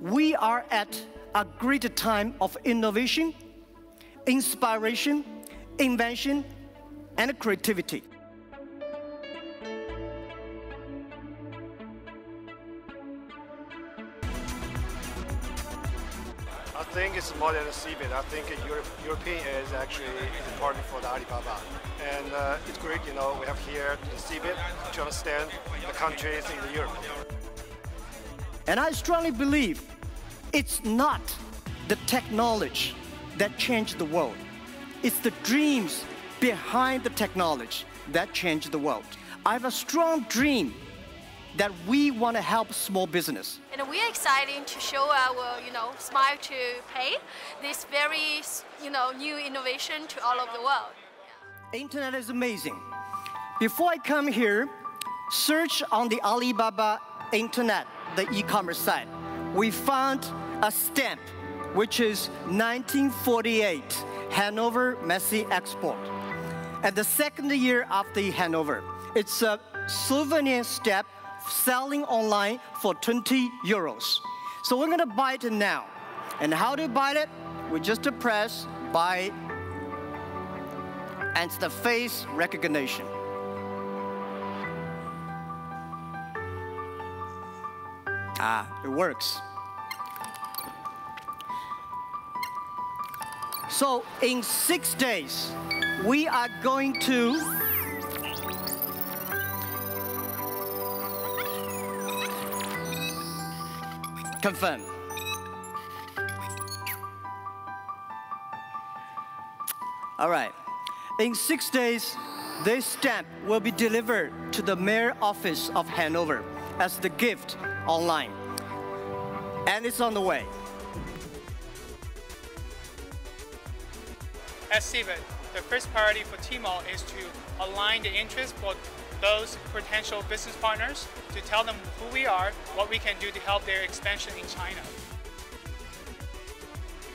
We are at a great time of innovation, inspiration, invention, and creativity. Think it's more than a CeBIT. I think Europe, European is actually important for the Alibaba. And uh, it's great, you know, we have here the CeBIT to understand the countries in Europe. And I strongly believe it's not the technology that changed the world. It's the dreams behind the technology that changed the world. I have a strong dream that we want to help small business. And we're excited to show our, you know, Smile to Pay, this very, you know, new innovation to all of the world. Internet is amazing. Before I come here, search on the Alibaba internet, the e-commerce site. We found a stamp, which is 1948 Hanover Messe Export. And the second year after Hanover, it's a souvenir stamp selling online for 20 euros. So we're gonna buy it now. And how to buy it? We just press buy and it's the face recognition. Ah, it works. So in six days, we are going to confirm. All right. In six days, this stamp will be delivered to the mayor office of Hanover as the gift online. And it's on the way. As CeBIT, the first priority for Tmall is to align the interests for those potential business partners to tell them who we are, what we can do to help their expansion in China.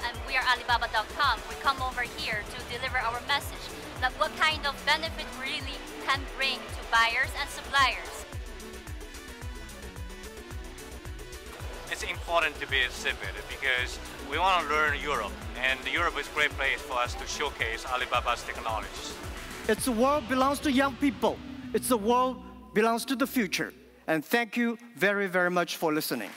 And we are Alibaba.com. We come over here to deliver our message that what kind of benefit really can bring to buyers and suppliers. It's important to be a CeBIT because we want to learn Europe, and Europe is a great place for us to showcase Alibaba's technologies. It's the world belongs to young people. It's the world belongs to the future. And thank you very, very much for listening.